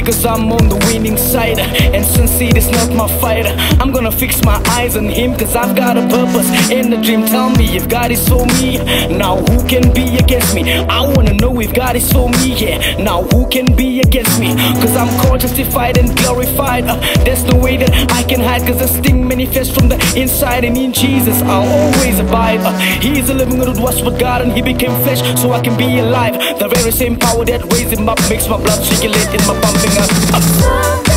Cause I'm on the winning side. And since it is not my fight I'm gonna fix my eyes on him Cause I've got a purpose and a dream. Tell me if God is for me. Now who can be against me? I wanna know if God is for me Yeah, now who can be against me? Cause I'm called, justified and glorified. Uh, There's no way that I can hide Cause the sting manifests from the inside. And in Jesus I'll always abide. Uh, He is a living who was God And he became flesh so I can be alive. The very same power that raised him up Makes my blood circulate in my pumping up uh,